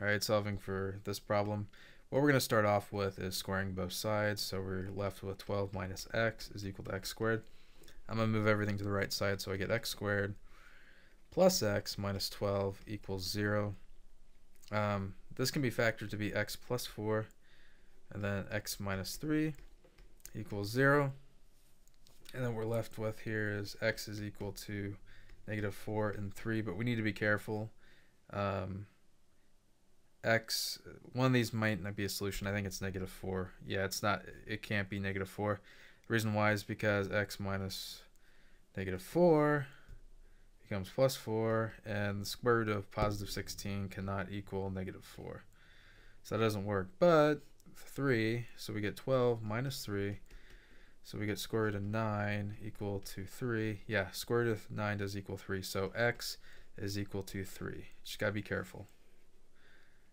All right, solving for this problem. What we're going to start off with is squaring both sides. So we're left with 12 minus x is equal to x squared. I'm going to move everything to the right side so I get x squared plus x minus 12 equals 0. Um, this can be factored to be x plus 4 and then x minus 3 equals 0. And then we're left with here is x is equal to negative 4 and 3, but we need to be careful. Um, x, one of these might not be a solution. I think it's negative 4. Yeah, it's not, it can't be negative 4. The reason why is because x minus negative 4 becomes plus 4, and the square root of positive 16 cannot equal negative 4. So that doesn't work. But 3, so we get 12 minus 3. So we get square root of 9 equal to 3. Yeah, square root of 9 does equal 3. So x is equal to 3. Just got to be careful.